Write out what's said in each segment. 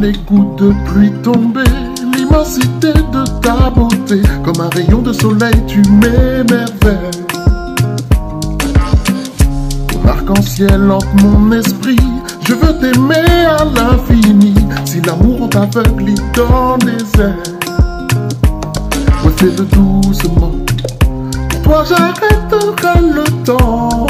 les gouttes de pluie tombées, l'immensité de ta beauté, comme un rayon de soleil, tu m'émerveilles. Ton arc-en-ciel hante mon esprit, je veux t'aimer à l'infini. Si l'amour t'aveugle, il donne des ailes. Ouais, fais-le doucement. Pour toi, j'arrêterai le temps.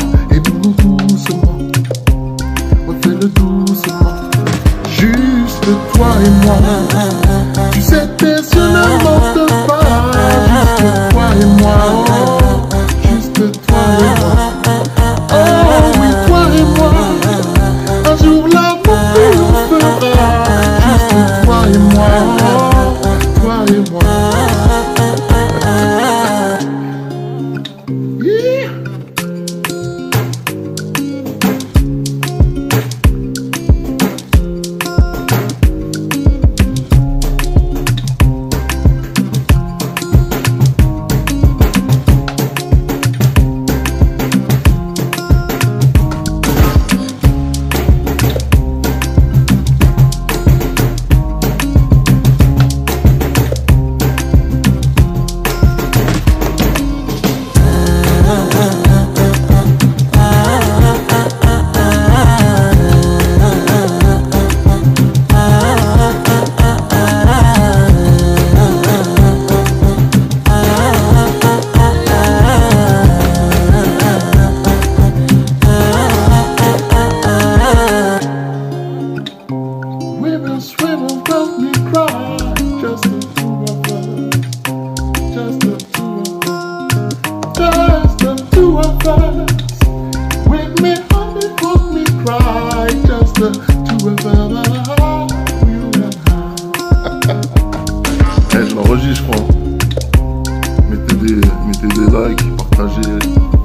Mettez des likes, partagez.